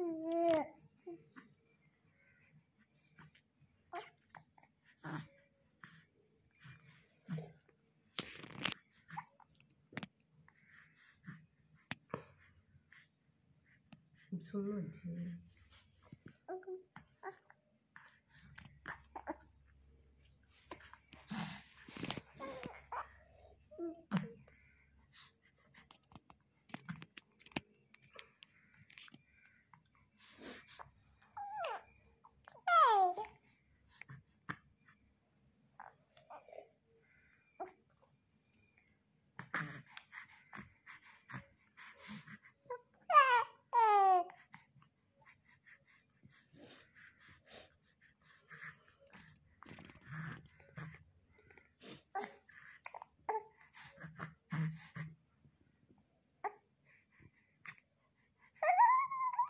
I'm so lonely.